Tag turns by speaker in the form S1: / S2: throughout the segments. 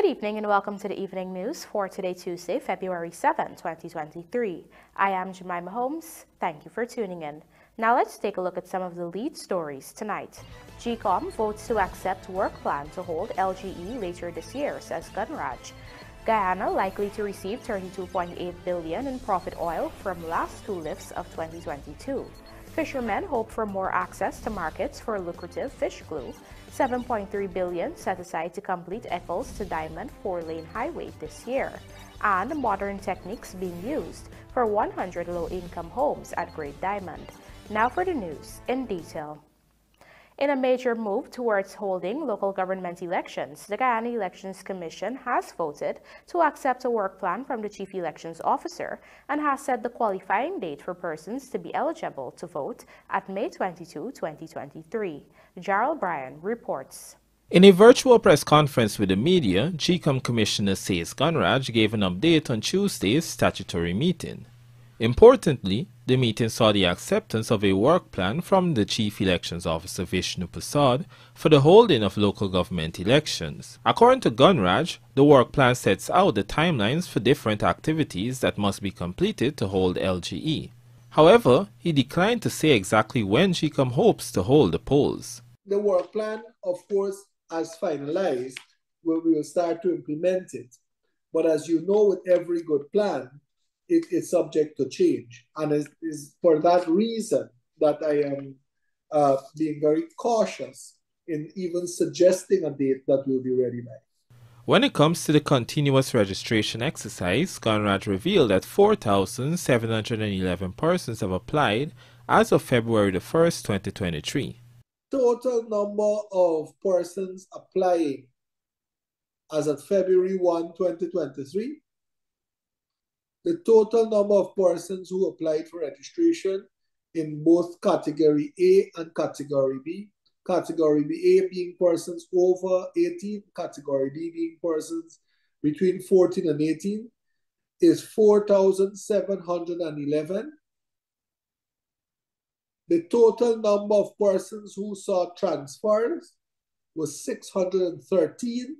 S1: Good evening and welcome to the evening news for today, Tuesday, February 7, 2023. I am Jemima Holmes. Thank you for tuning in. Now let's take a look at some of the lead stories tonight. GECOM votes to accept work plan to hold LGE later this year, says Gunraj. Guyana likely to receive 32.8 billion in profit oil from last two lifts of 2022. Fishermen hope for more access to markets for lucrative fish glue. 7.3 billion set aside to complete Eccles to Diamond four-lane highway this year. And modern techniques being used for 100 low-income homes at Great Diamond. Now for the news in detail. In a major move towards holding local government elections, the Guyana Elections Commission has voted to accept a work plan from the Chief Elections Officer and has set the qualifying date for persons to be eligible to vote at May 22, 2023. Jarrell Bryan reports.
S2: In a virtual press conference with the media, GECOM Commissioner Sase Gunraj gave an update on Tuesday's statutory meeting. Importantly, the meeting saw the acceptance of a work plan from the Chief Elections Officer Vishnu Prasad for the holding of local government elections. According to Gunraj, the work plan sets out the timelines for different activities that must be completed to hold LGE. However, he declined to say exactly when GECOM hopes to hold the polls.
S3: The work plan, of course, as finalized, we will start to implement it. But as you know, with every good plan, it is subject to change. And it is for that reason that I am uh, being very cautious in even suggesting a date that will be ready by.
S2: When it comes to the continuous registration exercise, Gunraj revealed that 4,711 persons have applied as of February the 1st, 2023.
S3: Total number of persons applying as of February 1, 2023 the total number of persons who applied for registration in both category A and category B. Category B A being persons over 18, category B being persons between 14 and 18, is 4,711. The total number of persons who saw transfers was 613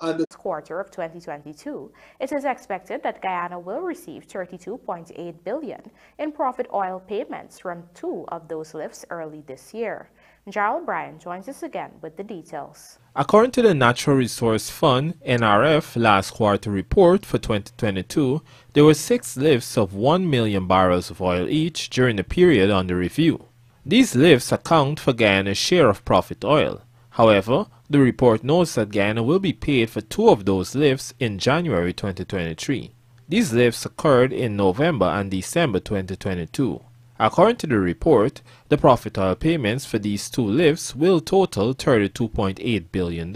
S1: and the quarter of 2022, it is expected that Guyana will receive 32.8 billion in profit oil payments from two of those lifts early this year. Jarrell Bryan joins us again with the details.
S2: According to the Natural Resource Fund NRF last quarter report for 2022, there were six lifts of 1 million barrels of oil each during the period under review. These lifts account for Guyana's share of profit oil. However, the report notes that Guyana will be paid for two of those lifts in January 2023. These lifts occurred in November and December 2022. According to the report, the profit oil payments for these two lifts will total $32.8 billion.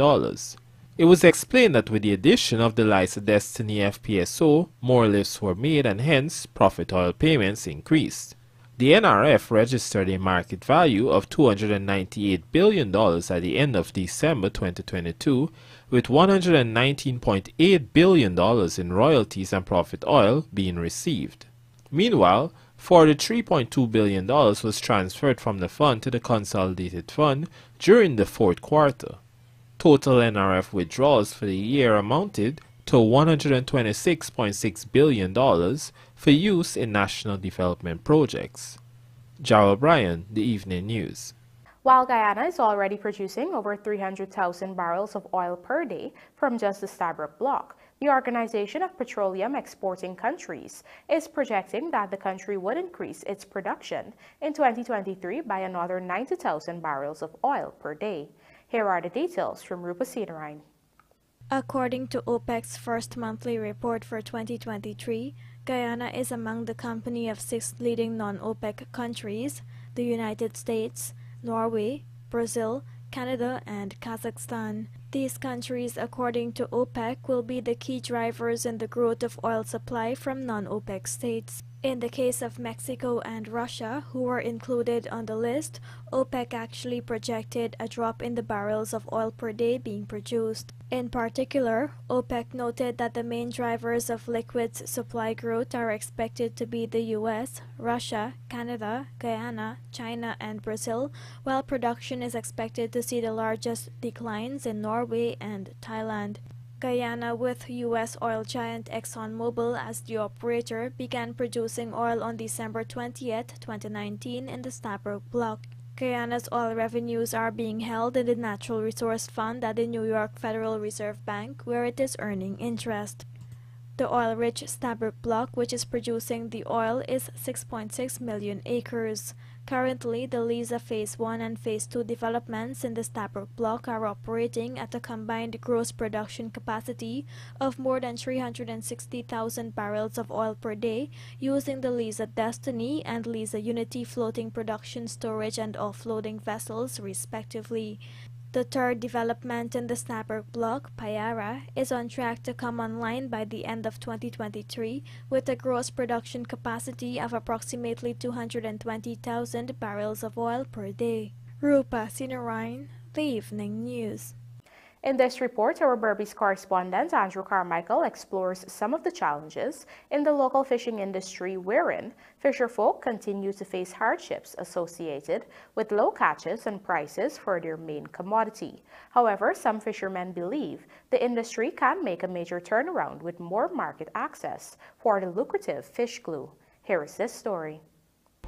S2: It was explained that with the addition of the Liza Destiny FPSO, more lifts were made and hence profit oil payments increased. The NRF registered a market value of $298 billion at the end of December 2022, with $119.8 billion in royalties and profit oil being received. Meanwhile, $43.2 billion was transferred from the fund to the consolidated fund during the fourth quarter. Total NRF withdrawals for the year amounted to $126.6 billion for use in national development projects. Jarrell Bryan, The Evening News.
S1: While Guyana is already producing over 300,000 barrels of oil per day from just the Stabroek block, the Organization of Petroleum Exporting Countries is projecting that the country would increase its production in 2023 by another 90,000 barrels of oil per day. Here are the details from Rupa Sinarine.
S4: According to OPEC's first monthly report for 2023, Guyana is among the company of six leading non-OPEC countries, the United States, Norway, Brazil, Canada, and Kazakhstan. These countries, according to OPEC, will be the key drivers in the growth of oil supply from non-OPEC states. In the case of Mexico and Russia, who were included on the list, OPEC actually projected a drop in the barrels of oil per day being produced. In particular, OPEC noted that the main drivers of liquids supply growth are expected to be the US, Russia, Canada, Guyana, China, and Brazil, while production is expected to see the largest declines in Norway and Thailand. Guyana, with U.S. oil giant ExxonMobil as the operator, began producing oil on December 20, 2019 in the Stabroek Block. Guyana's oil revenues are being held in the Natural Resource Fund at the New York Federal Reserve Bank, where it is earning interest. The oil-rich Stabroek Block, which is producing the oil, is 6.6 million acres. Currently, the Liza Phase 1 and Phase 2 developments in the Stabroek block are operating at a combined gross production capacity of more than 360,000 barrels of oil per day using the Liza Destiny and Liza Unity floating production storage and offloading vessels respectively. The third development in the Snapper block, Payara, is on track to come online by the end of 2023 with a gross production capacity of approximately 220,000 barrels of oil per day. Rupa Sinarine, The Evening News.
S1: In this report, our Berbice correspondent Andrew Carmichael explores some of the challenges in the local fishing industry wherein fisherfolk continue to face hardships associated with low catches and prices for their main commodity. However, some fishermen believe the industry can make a major turnaround with more market access for the lucrative fish glue. Here is this story.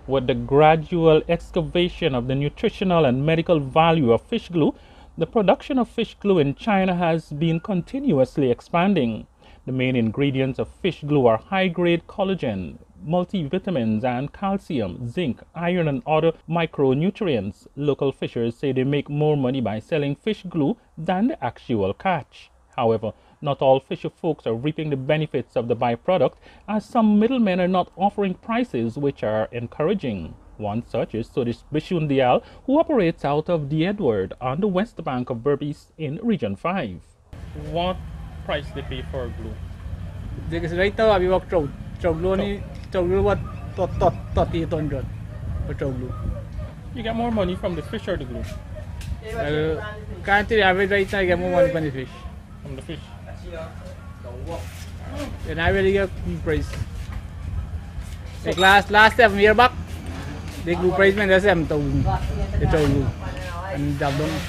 S5: With the gradual excavation of the nutritional and medical value of fish glue, the production of fish glue in China has been continuously expanding. The main ingredients of fish glue are high-grade collagen, multivitamins and calcium, zinc, iron and other micronutrients. Local fishers say they make more money by selling fish glue than the actual catch. However, not all fisher folks are reaping the benefits of the byproduct as some middlemen are not offering prices which are encouraging. One such is Sodish Bishundial, who operates out of the Edward on the west bank of Berbice in Region 5. What price they pay for glue?
S6: Because right now we work trout. Trout glue ni trout glue what tot tot tot eight hundred for trout glue.
S5: You get more money from the fish or the glue?
S6: Uh, currently average right now I get more money from the fish.
S5: From the fish.
S6: And I really get good price. Like last last seven year back, the glue price man that's seven thousand. The. And job done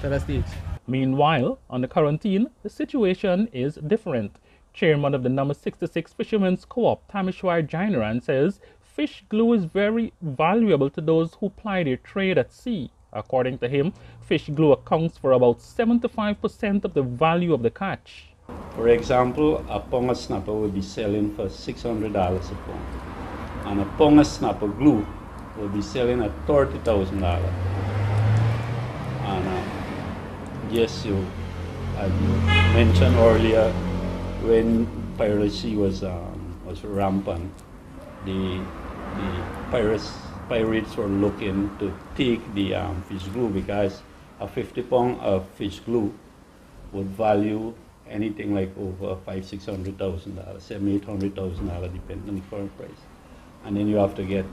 S6: to the stage.
S5: Meanwhile, on the Corentyne, the situation is different. Chairman of the number 66 Fishermen's Co-op, Tamishwar Jainaran, says fish glue is very valuable to those who ply their trade at sea. According to him, fish glue accounts for about 75% of the value of the catch.
S7: For example, a ponga snapper will be selling for $600 a pound, and a ponga snapper glue will be selling at $30,000. And uh, yes, you, as you mentioned earlier, when piracy was um, was rampant, the the pirates pirates were looking to take the um, fish glue because a 50 pound of fish glue would value anything like over five six hundred thousand dollars, seven eight hundred thousand dollars, depending on the current price. And then you have to get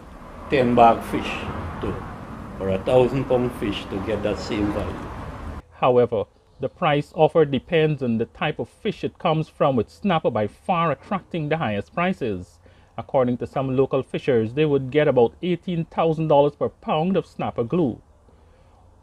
S7: ten bag fish to or a thousand pound fish to get that same value.
S5: However, the price offered depends on the type of fish it comes from, with snapper by far attracting the highest prices. According to some local fishers, they would get about $18,000 per pound of snapper glue.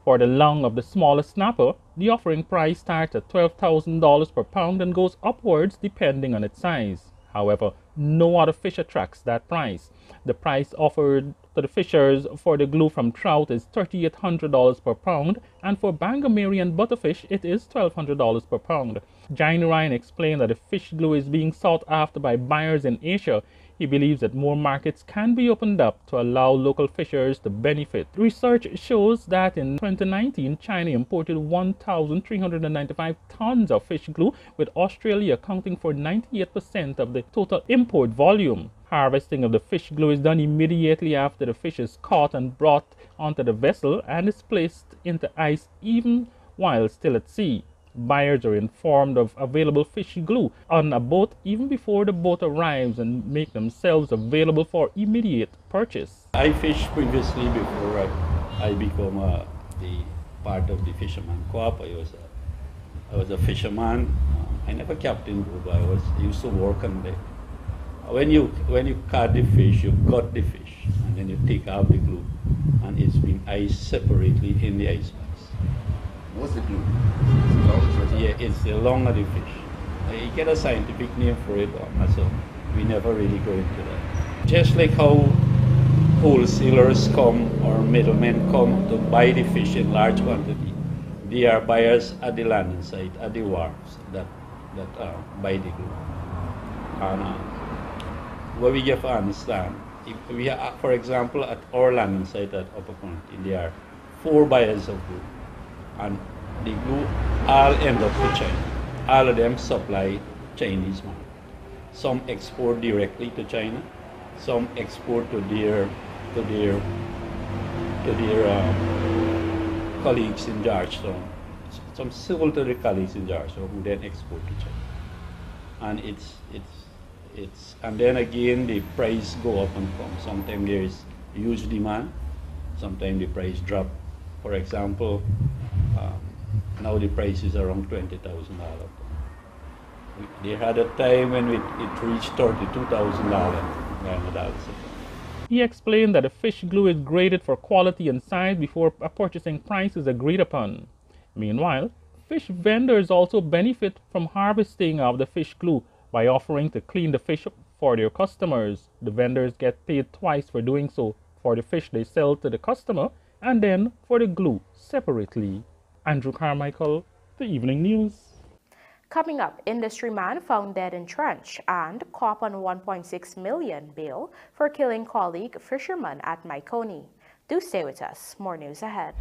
S5: For the lung of the smallest snapper, the offering price starts at $12,000 per pound and goes upwards depending on its size. However, no other fish attracts that price. The price offered to the fishers for the glue from trout is $3,800 per pound, and for bangamary and butterfish, it is $1,200 per pound. Jainaran explained that the fish glue is being sought after by buyers in Asia. He believes that more markets can be opened up to allow local fishers to benefit. Research shows that in 2019, China imported 1,395 tons of fish glue, with Australia accounting for 98% of the total import volume. Harvesting of the fish glue is done immediately after the fish is caught and brought onto the vessel and is placed into ice even while still at sea. Buyers are informed of available fish glue on a boat even before the boat arrives and make themselves available for immediate purchase.
S7: I fished previously before I, I become uh, the part of the fisherman co-op. I was a, I was a fisherman. Uh, I never captained but I was used to work on the when you when you cut the fish, you cut the fish, and then you take out the glue, and it's been iced separately in the ice.
S8: What's the glue?
S7: Yeah, it's the lung of the fish. You get a scientific name for it, um, so we never really go into that. Just like how wholesalers come or middlemen come to buy the fish in large quantity, they are buyers at the landing site, at the wharves that, that uh, buy the glue. And uh, what we have to understand, if we are, for example, at our landing site at Upper County, there are four buyers of glue. And the glue all end up to China all of them supply Chinese market. Some export directly to China, some export to their to their to their um, colleagues in Georgetown. Some sold to the colleagues in Georgetown who then export to China. And it's it's it's and then again the price go up and come. Sometimes there is huge demand, sometimes the price drop. For example, um, now the price is around twenty thousand dollars. They had a time when it, it reached thirty-two thousand dollars.
S5: He explained that the fish glue is graded for quality and size before a purchasing price is agreed upon. Meanwhile, fish vendors also benefit from harvesting of the fish glue by offering to clean the fish for their customers. The vendors get paid twice for doing so for the fish they sell to the customer and then for the glue separately. Andrew Carmichael, The Evening News.
S1: Coming up, industry man found dead in trench and cop on 1.6 million bail for killing colleague fisherman at Mahaicony. Do stay with us. More news ahead.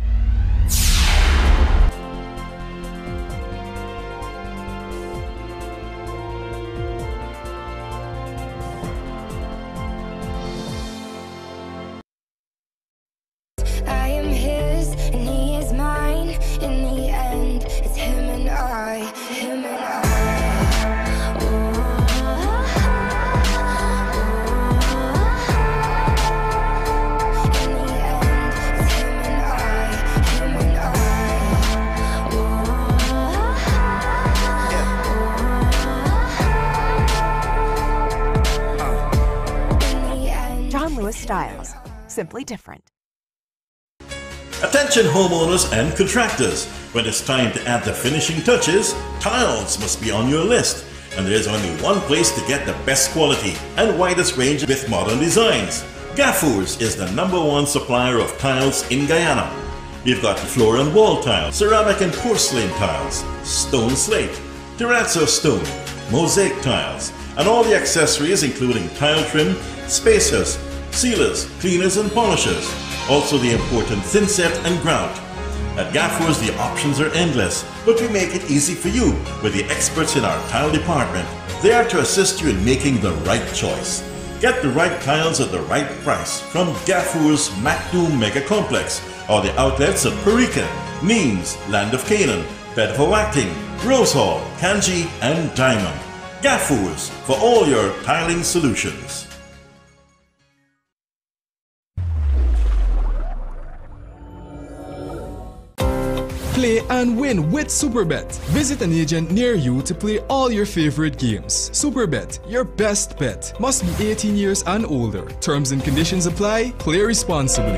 S9: Simply different.
S10: Attention homeowners and contractors. When it's time to add the finishing touches, tiles must be on your list. And there's only one place to get the best quality and widest range with modern designs. Gafoors is the number one supplier of tiles in Guyana. We've got floor and wall tiles, ceramic and porcelain tiles, stone slate, terrazzo stone, mosaic tiles, and all the accessories including tile trim, spacers, sealers, cleaners and polishers. Also the important thin set and grout. At Gafoors the options are endless, but we make it easy for you with the experts in our tile department. They are to assist you in making the right choice. Get the right tiles at the right price from Gafoors Macdoom Mega Complex or the outlets at Parika, Neens, Land of Canaan, Bedford Wacting, Rose Hall, Canje and Diamond. Gafoors for all your tiling solutions.
S11: Play and win with Superbet. Visit an agent near you to play all your favorite games. Superbet, your best bet. Must be 18 years and older. Terms and conditions apply. Play responsibly.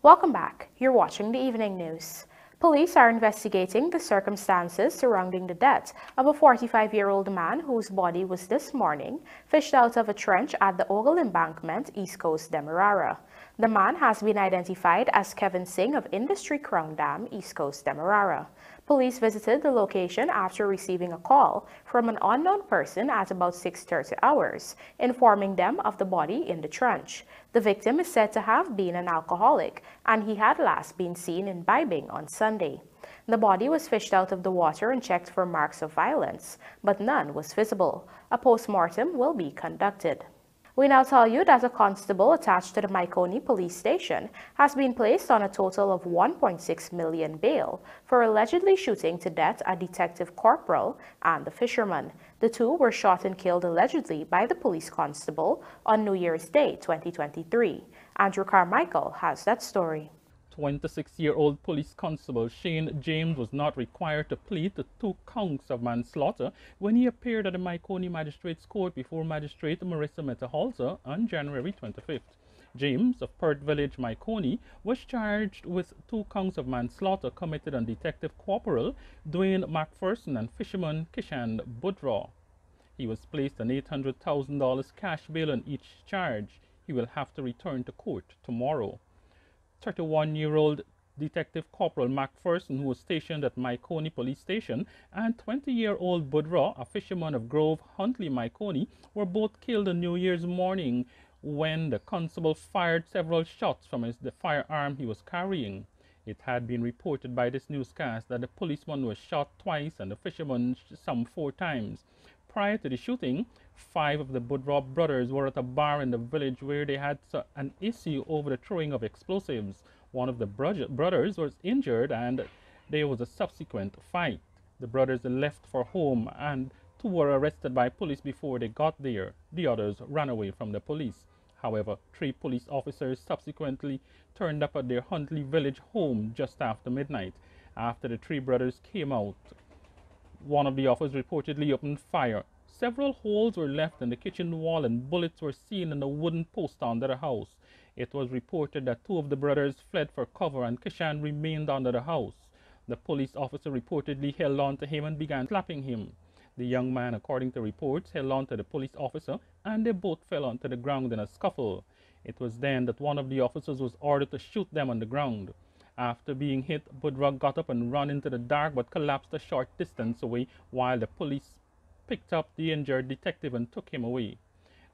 S1: Welcome back. You're watching the evening news. Police are investigating the circumstances surrounding the death of a 45-year-old man whose body was this morning fished out of a trench at the Ogle Embankment, East Coast, Demerara. The man has been identified as Kevin Singh of Industry Crown Dam, East Coast, Demerara. Police visited the location after receiving a call from an unknown person at about 6.30 hours, informing them of the body in the trench. The victim is said to have been an alcoholic, and he had last been seen imbibing on Sunday. The body was fished out of the water and checked for marks of violence, but none was visible. A post-mortem will be conducted. We now tell you that a constable attached to the Mahaicony police station has been placed on a total of 1.6 million bail for allegedly shooting to death a detective corporal and the fisherman. The two were shot and killed allegedly by the police constable on New Year's Day 2023. Andrew Carmichael has that story.
S5: 26-year-old police constable Shane James was not required to plead to two counts of manslaughter when he appeared at the Mahaicony Magistrates Court before Magistrate Marissa Mittelholzer on January 25th. James of Perth Village, Mahaicony, was charged with two counts of manslaughter committed on Detective Corporal Dwayne McPherson and fisherman Kishan Budraw. He was placed on $800,000 cash bail on each charge. He will have to return to court tomorrow. 31-year-old Detective Corporal McPherson, who was stationed at Mahaicony Police Station, and 20-year-old Budraw, a fisherman of Grove Huntley, Mahaicony, were both killed on New Year's morning when the constable fired several shots from his, the firearm he was carrying. It had been reported by this newscast that the policeman was shot twice and the fisherman some four times. Prior to the shooting, five of the Budraw brothers were at a bar in the village where they had an issue over the throwing of explosives. One of the brothers was injured and there was a subsequent fight. The brothers left for home and two were arrested by police before they got there. The others ran away from the police. However, three police officers subsequently turned up at their Huntley village home just after midnight. After the three brothers came out, one of the officers reportedly opened fire. Several holes were left in the kitchen wall and bullets were seen in a wooden post under the house. It was reported that two of the brothers fled for cover and Kishan remained under the house. The police officer reportedly held on to him and began slapping him. The young man, according to reports, held on to the police officer and they both fell onto the ground in a scuffle. It was then that one of the officers was ordered to shoot them on the ground. After being hit, Budraw got up and ran into the dark but collapsed a short distance away while the police picked up the injured detective and took him away.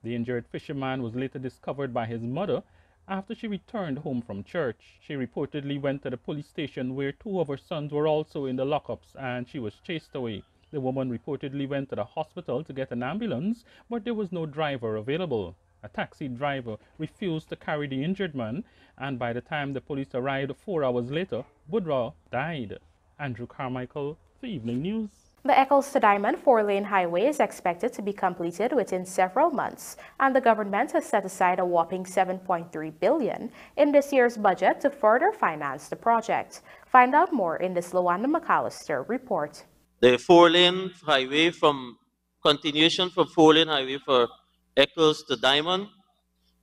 S5: The injured fisherman was later discovered by his mother after she returned home from church. She reportedly went to the police station where two of her sons were also in the lockups and she was chased away. The woman reportedly went to the hospital to get an ambulance, but there was no driver available. A taxi driver refused to carry the injured man, and by the time the police arrived four hours later, Budraw died. Andrew Carmichael, The Evening News.
S1: The Eccles to Diamond four-lane highway is expected to be completed within several months, and the government has set aside a whopping 7.3 billion in this year's budget to further finance the project. Find out more in this Lawanda McAllister report.
S8: The four-lane highway from continuation from four-lane highway for Eccles to Diamond.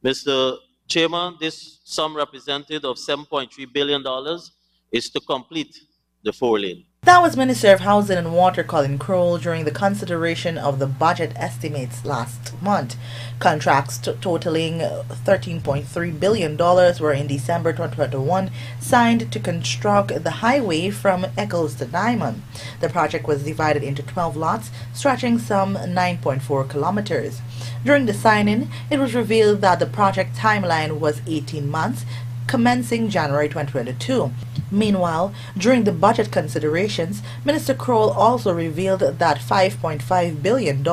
S8: Mr. Chairman, this sum represented of $7.3 billion is to complete the four lane.
S12: That was Minister of Housing and Water Collin Croal during the consideration of the budget estimates last month. Contracts totaling $13.3 billion were in December 2021 signed to construct the highway from Eccles to Diamond. The project was divided into 12 lots, stretching some 9.4 kilometers. During the signing, it was revealed that the project timeline was 18 months, commencing January 2022. Meanwhile, during the budget considerations, Minister Croal also revealed that $5.5 billion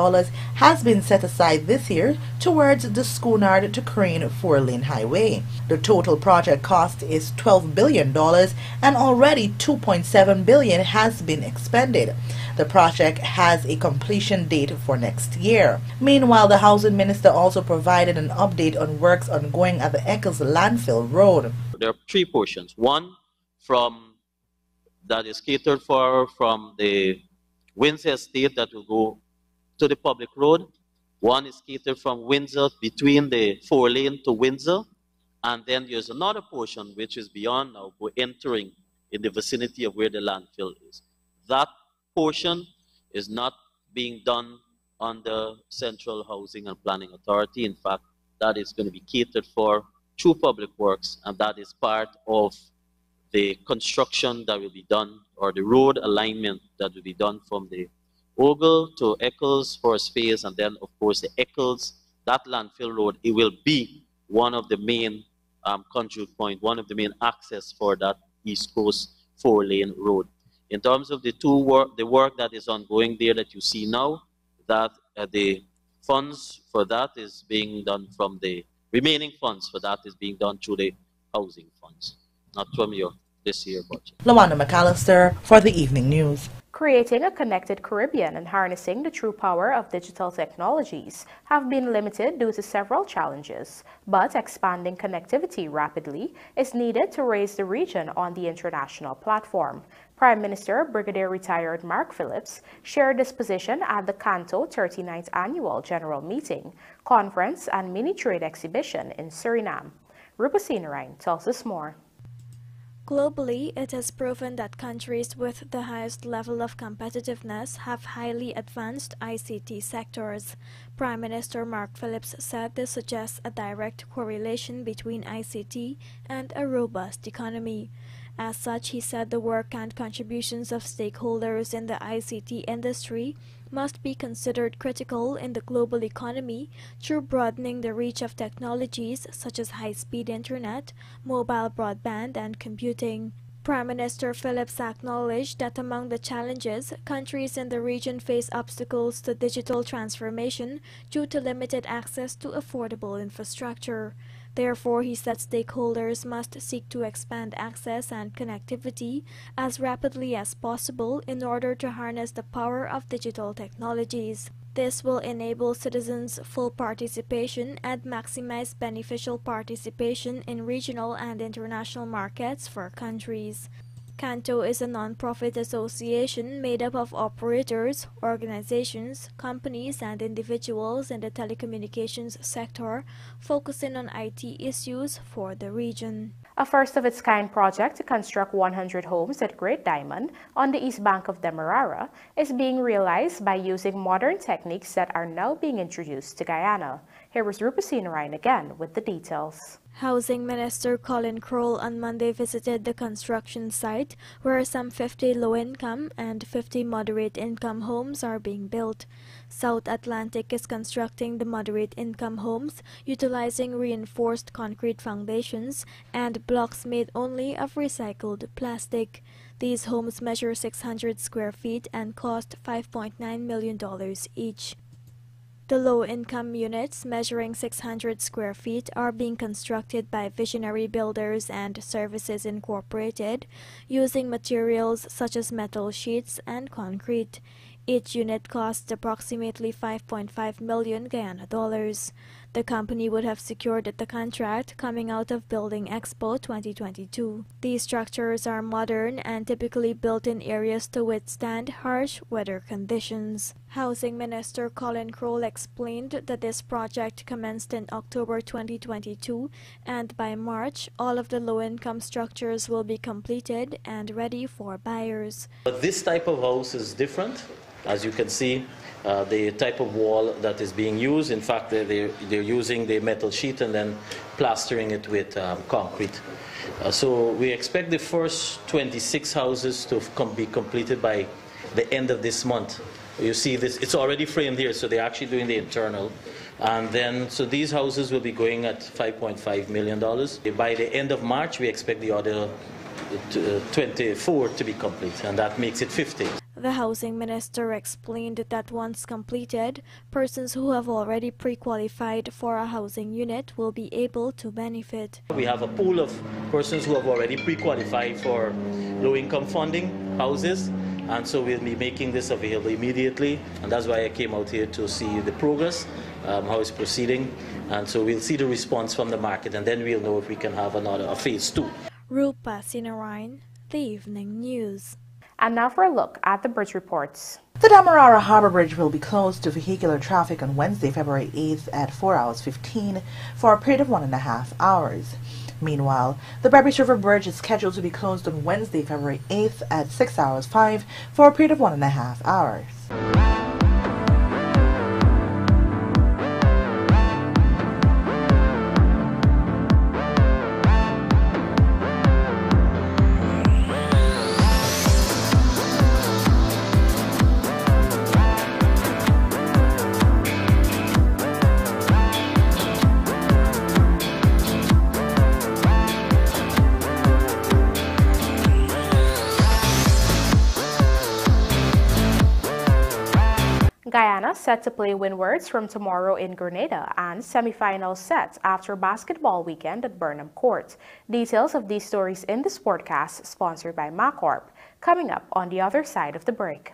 S12: has been set aside this year towards the Schoonord to Crane four-lane highway. The total project cost is $12 billion and already 2.7 billion has been expended. The project has a completion date for next year. Meanwhile, the housing minister also provided an update on works ongoing at the Eccles Landfill Road.
S8: There are three portions. One from that is catered for from the Windsor Estate that will go to the public road. One is catered from Windsor between the four lane to Windsor. And then there's another portion which is beyond now, we're entering in the vicinity of where the landfill is. That portion is not being done under Central Housing and Planning Authority. In fact, that is going to be catered for through Public Works, and that is part of the construction that will be done, or the road alignment that will be done from the Ogle to Eccles Forest Phase, and then, of course, the Eccles, that landfill road, it will be one of the main um, conduit point, one of the main access for that East Coast four-lane road. In terms of the two work, the work that is ongoing there that you see now, that uh, the funds for that is being done from the remaining funds for that is being done through the housing funds, not from your this year budget.
S12: Lawanda McAllister for the evening news.
S1: Creating a connected Caribbean and harnessing the true power of digital technologies have been limited due to several challenges, but expanding connectivity rapidly is needed to raise the region on the international platform. Prime Minister Brigadier Retired Mark Phillips shared this position at the Canto 39th Annual General Meeting, Conference and Mini Trade Exhibition in Suriname. Rupa Sinarine tells us more.
S4: Globally, it has proven that countries with the highest level of competitiveness have highly advanced ICT sectors. Prime Minister Mark Phillips said this suggests a direct correlation between ICT and a robust economy. As such, he said the work and contributions of stakeholders in the ICT industry must be considered critical in the global economy through broadening the reach of technologies such as high-speed internet, mobile broadband, and computing. Prime Minister Phillips acknowledged that among the challenges, countries in the region face obstacles to digital transformation due to limited access to affordable infrastructure. Therefore, he said stakeholders must seek to expand access and connectivity as rapidly as possible in order to harness the power of digital technologies. This will enable citizens' full participation and maximize beneficial participation in regional and international markets for countries. Canto is a non-profit association made up of operators, organizations, companies, and individuals in the telecommunications sector focusing on IT issues for the region.
S1: A first-of-its-kind project to construct 100 homes at Great Diamond on the east bank of Demerara is being realized by using modern techniques that are now being introduced to Guyana. Here is Rupa Sinarine again with the details.
S4: Housing Minister Collin Croal on Monday visited the construction site where some 50 low-income and 50 moderate-income homes are being built. South Atlantic is constructing the moderate-income homes utilizing reinforced concrete foundations and blocks made only of recycled plastic. These homes measure 600 square feet and cost $5.9 million each. The low-income units, measuring 600 square feet, are being constructed by Visionary Builders and Services Incorporated, using materials such as metal sheets and concrete. Each unit costs approximately 5.5 million Guyana dollars. The company would have secured the contract coming out of Building Expo 2022. These structures are modern and typically built in areas to withstand harsh weather conditions. Housing Minister Collin Croal explained that this project commenced in October 2022 and by March all of the low-income structures will be completed and ready for buyers.
S13: But this type of house is different. As you can see, uh, the type of wall that is being used. In fact, they're, they're, they're using the metal sheet and then plastering it with um, concrete. Uh, so we expect the first 26 houses to com be completed by the end of this month. You see this, it's already framed here, so they're actually doing the internal. And then, so these houses will be going at $5.5 million. By the end of March, we expect the other uh, 24 to be complete, and that makes it 50.
S4: The housing minister explained that once completed, persons who have already pre-qualified for a housing unit will be able to benefit.
S13: We have a pool of persons who have already pre-qualified for low-income funding houses, and so we'll be making this available immediately, and that's why I came out here to see the progress, um, how it's proceeding, and so we'll see the response from the market, and then we'll know if we can have another phase two.
S4: Rupa Sinarine, The Evening News.
S1: And now for a look at the bridge reports.
S12: The Demerara Harbor Bridge will be closed to vehicular traffic on Wednesday, February 8th at 4 hours 15 for a period of one and a half hours. Meanwhile, the Berbice River Bridge is scheduled to be closed on Wednesday, February 8th at 6 hours 5 for a period of one and a half hours.
S1: Set to play Windwards from tomorrow in Grenada and semifinal set after basketball weekend at Burnham Court. Details of these stories in the Sportcast sponsored by MACORP coming up on the other side of the break.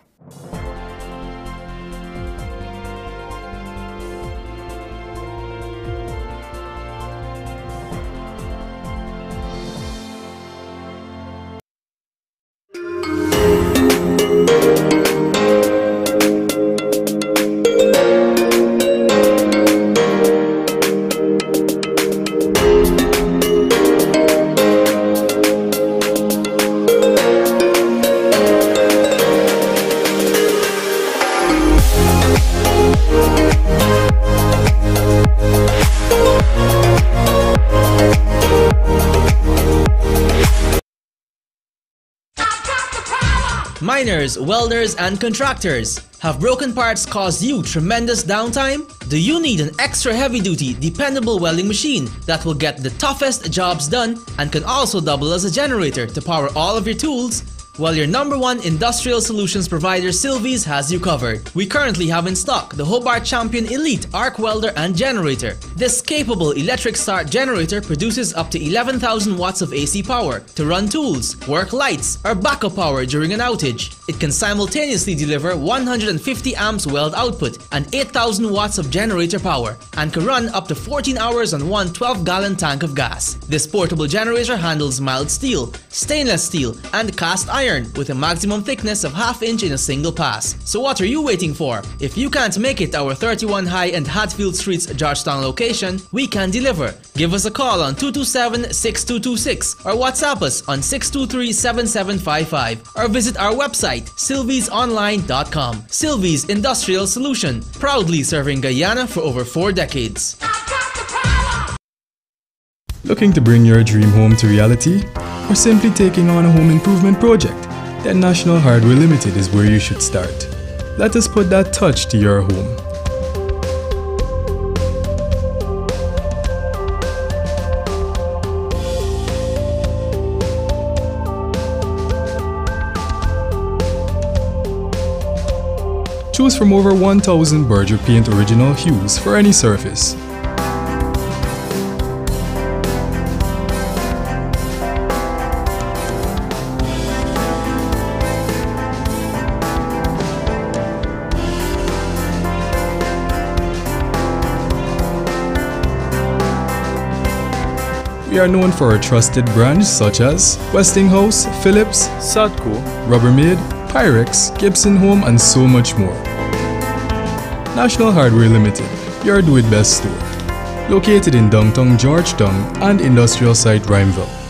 S14: Welders, and contractors. Have broken parts caused you tremendous downtime? Do you need an extra heavy-duty, dependable welding machine that will get the toughest jobs done and can also double as a generator to power all of your tools? Well, your number one industrial solutions provider Sylvies has you covered. We currently have in stock the Hobart Champion Elite Arc Welder and Generator. This capable electric start generator produces up to 11,000 watts of AC power to run tools, work lights, or backup power during an outage. It can simultaneously deliver 150 amps weld output and 8,000 watts of generator power and can run up to 14 hours on one 12-gallon tank of gas. This portable generator handles mild steel, stainless steel, and cast iron iron with a maximum thickness of half inch in a single pass. So what are you waiting for? If you can't make it our 31 High and Hatfield Streets Georgetown location, we can deliver. Give us a call on 227-6226 or WhatsApp us on 623-7755 or visit our website sylviesonline.com. Sylvie's Industrial Solution, proudly serving Guyana for over four decades.
S11: Looking to bring your dream home to reality? Or simply taking on a home improvement project? Then National Hardware Limited is where you should start. Let us put that touch to your home. Choose from over 1000 Berger Paint original hues for any surface. We are known for our trusted brands such as Westinghouse, Philips, Sadco, Rubbermaid, Pyrex, Gibson Home and so much more. National Hardware Limited, your do-it-best store. Located in downtown Georgetown and industrial site Ruimveldt.